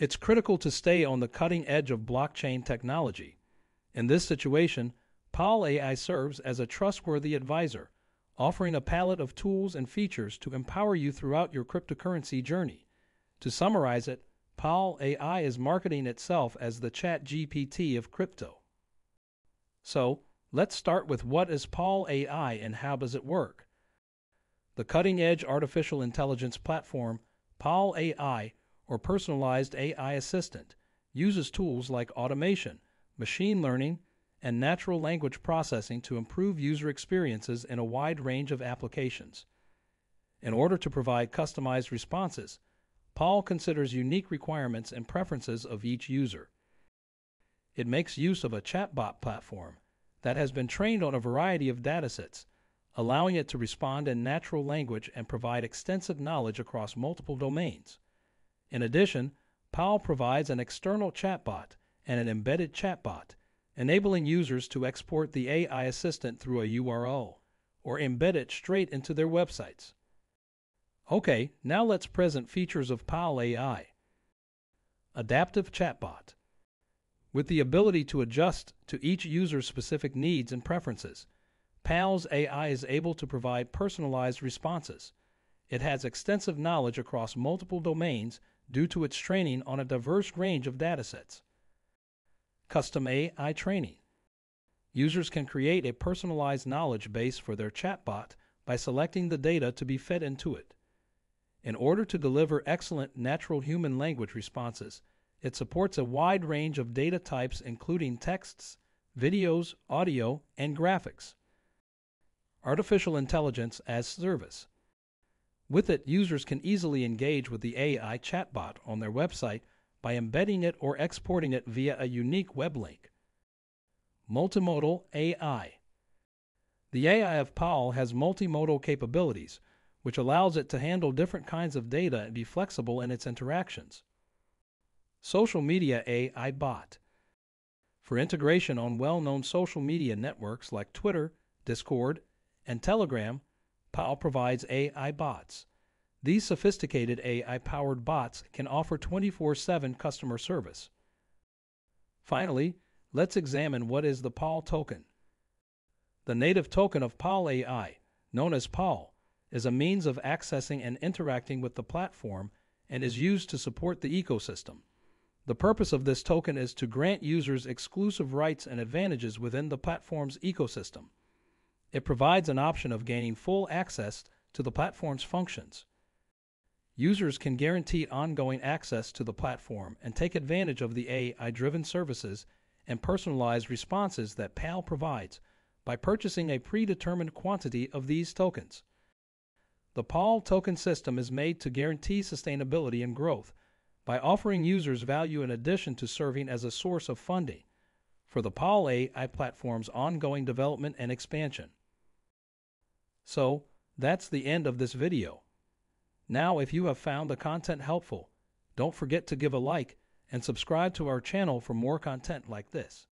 It's critical to stay on the cutting edge of blockchain technology. In this situation, PAAL AI serves as a trustworthy advisor, offering a palette of tools and features to empower you throughout your cryptocurrency journey. To summarize it, PAAL AI is marketing itself as the chat GPT of crypto. So, let's start with what is PAAL AI and how does it work? The cutting edge artificial intelligence platform, PAAL AI, or personalized AI assistant, uses tools like automation, machine learning, and natural language processing to improve user experiences in a wide range of applications. In order to provide customized responses, PAAL considers unique requirements and preferences of each user. It makes use of a chatbot platform that has been trained on a variety of datasets, allowing it to respond in natural language and provide extensive knowledge across multiple domains. In addition, PAAL provides an external chatbot and an embedded chatbot enabling users to export the AI assistant through a URL or embed it straight into their websites. Okay, now let's present features of PAAL AI. Adaptive Chatbot With the ability to adjust to each user's specific needs and preferences, PAAL's AI is able to provide personalized responses. It has extensive knowledge across multiple domains due to its training on a diverse range of datasets. Custom AI training. Users can create a personalized knowledge base for their chatbot by selecting the data to be fed into it. In order to deliver excellent natural human language responses, it supports a wide range of data types including texts, videos, audio, and graphics. Artificial Intelligence as Service. With it, users can easily engage with the AI chatbot on their website by embedding it or exporting it via a unique web link. Multimodal AI The AI of PAAL has multimodal capabilities, which allows it to handle different kinds of data and be flexible in its interactions. Social Media AI Bot For integration on well-known social media networks like Twitter, Discord, and Telegram, PAAL provides AI bots. These sophisticated AI powered bots can offer 24 7 customer service. Finally, let's examine what is the PAAL token. The native token of PAAL AI, known as PAAL, is a means of accessing and interacting with the platform and is used to support the ecosystem. The purpose of this token is to grant users exclusive rights and advantages within the platform's ecosystem. It provides an option of gaining full access to the platform's functions. Users can guarantee ongoing access to the platform and take advantage of the AI driven services and personalized responses that PAAL provides by purchasing a predetermined quantity of these tokens. The PAAL token system is made to guarantee sustainability and growth by offering users value in addition to serving as a source of funding for the PAAL AI platform's ongoing development and expansion. So, that's the end of this video. Now, if you have found the content helpful, don't forget to give a like and subscribe to our channel for more content like this.